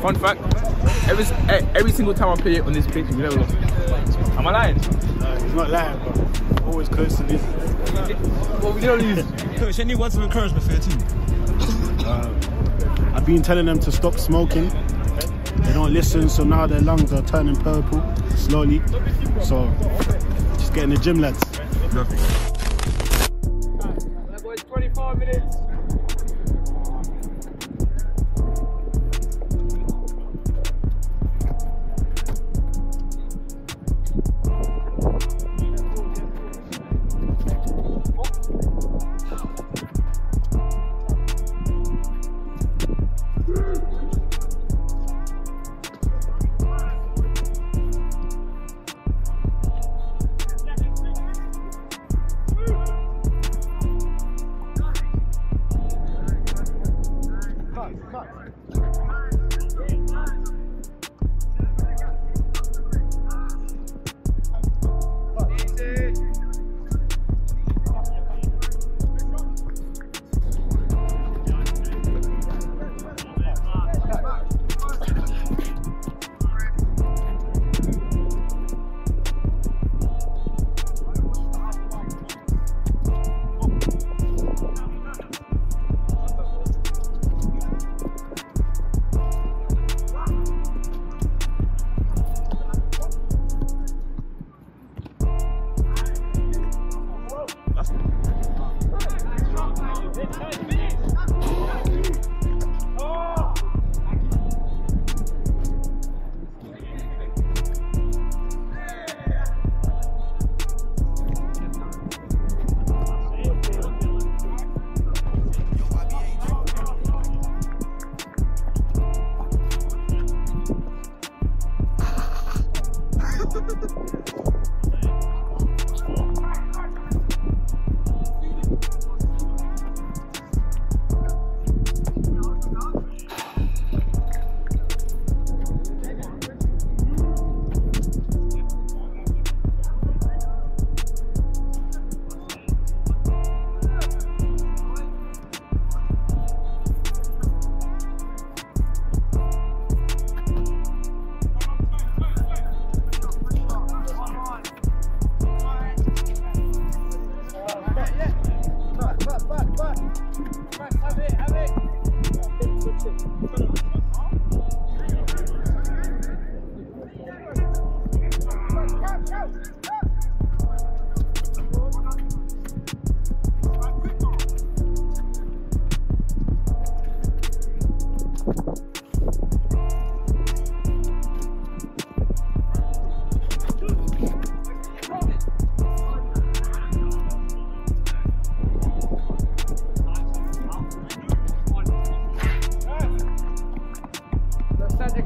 Fun fact, every every single time I play it on this pitch, we never lost. Am I lying? Uh, he's not lying, but always close to losing. Well, we don't lose. Coach, any words of encouragement for your team? I've been telling them to stop smoking. They don't listen, so now their lungs are turning purple slowly. So just get in the gym, lads. Boys, 25 minutes.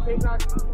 Nice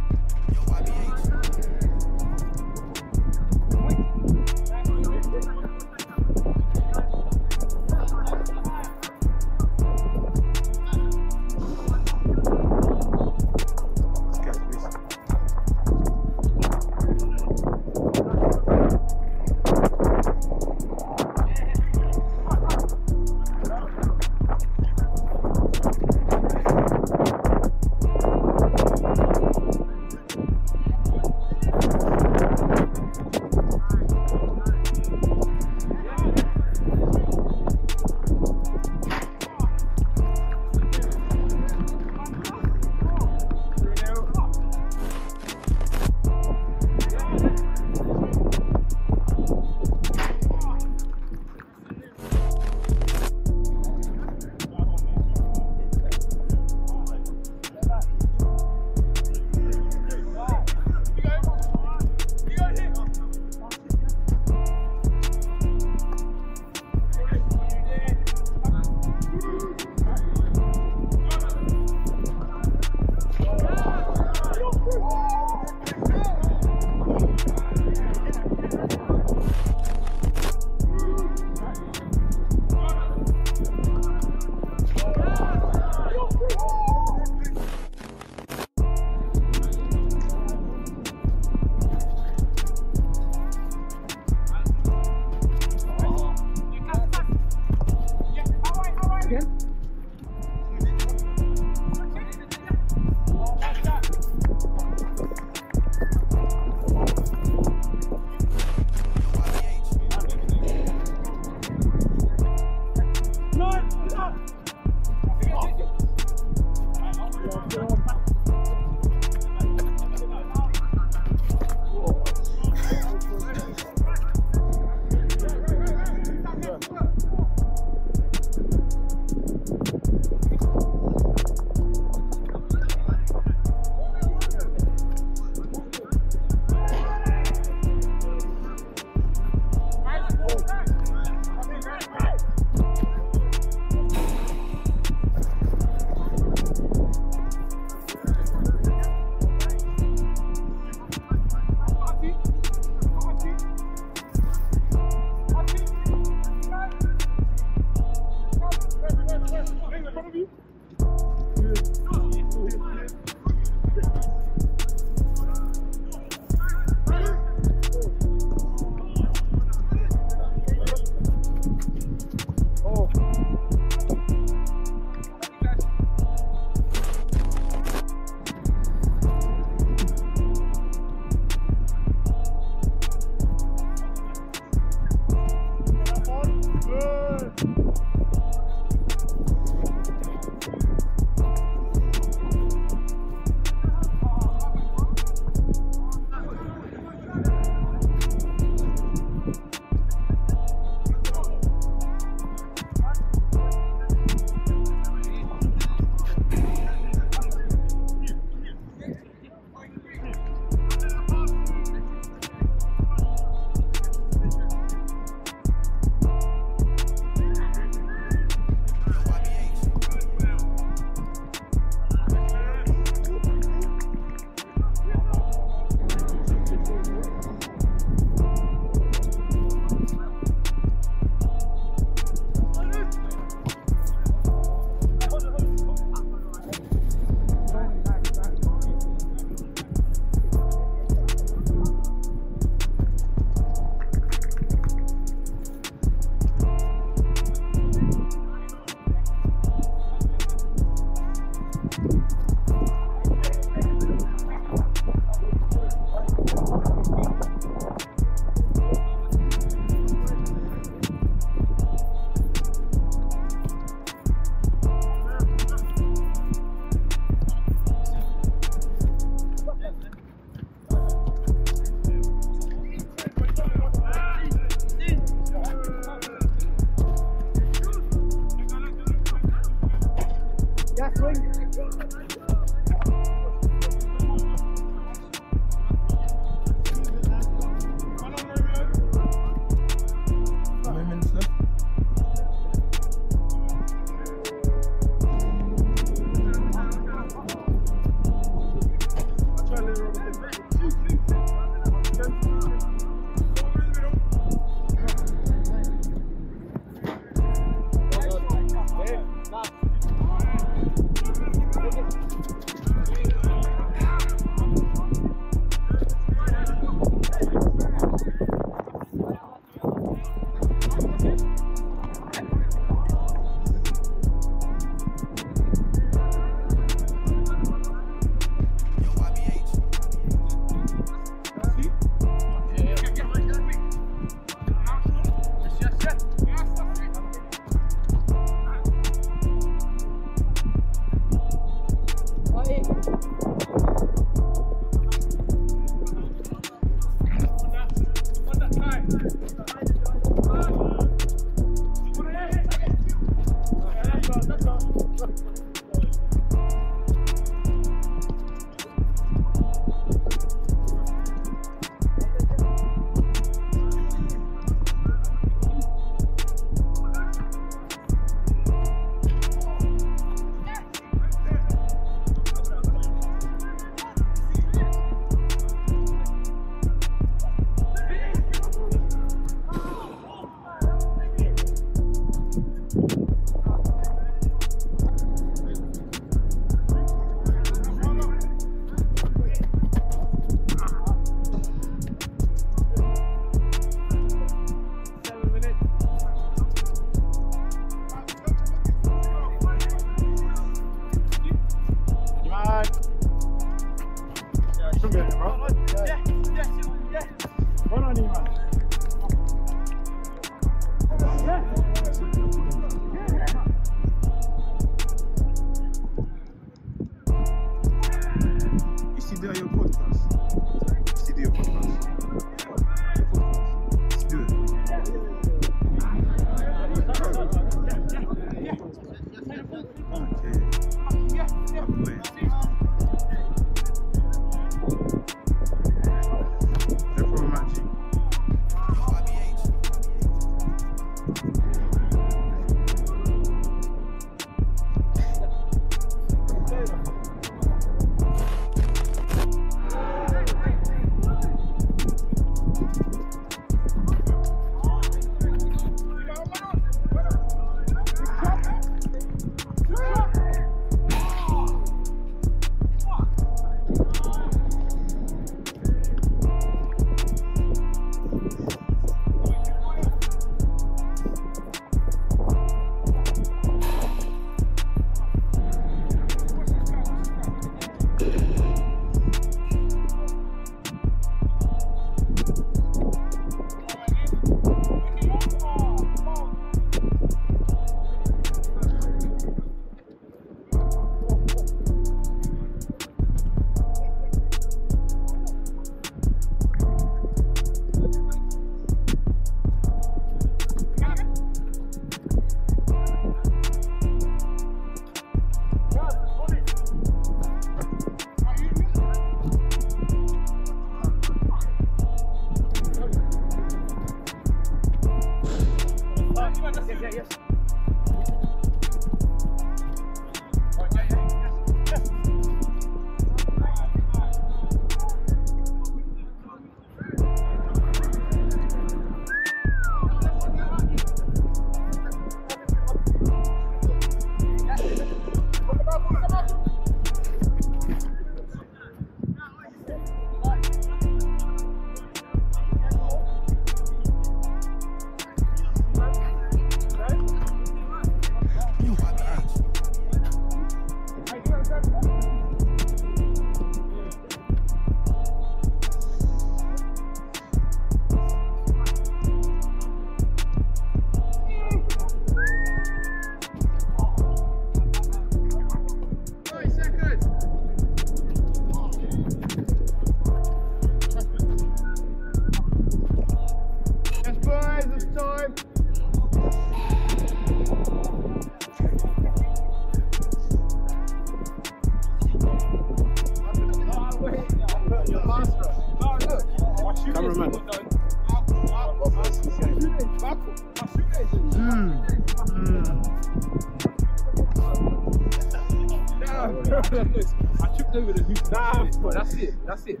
but that's it. That's it.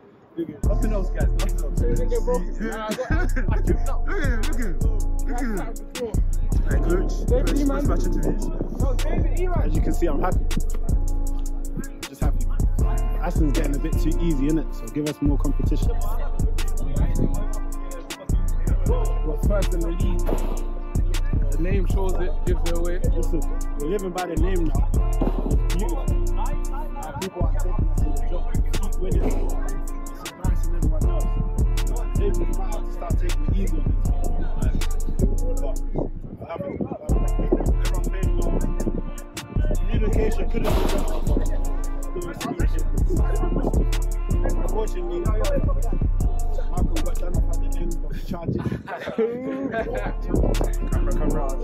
Nothing else, guys. Nothing else. Nah, I got- I tripped up. Look at him, look at him. Look at him. Hey, coach. David Coach, Eman. first match interviews. No, David Eman. As you can see, I'm happy. Just happy. Aston's getting a bit too easy, innit? So give us more competition. We're first in the league. The name shows it, gives it away. Listen, we're living by the name now. It's beautiful. Now people are taking us in the job. Winning. It's embarrassing everyone else. Maybe we might have to start taking it easy on these. But we're happy. Everyone played well. Communication could have been better. Still speaking. Unfortunately, Malcolm got done at the end of charging. camera, camera. So.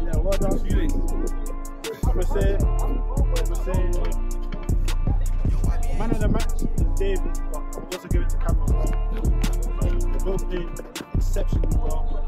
Yeah, well done. I'ma say, I'ma say, man of the match is David, but I'll also give it to Cameron. Both played exceptionally well.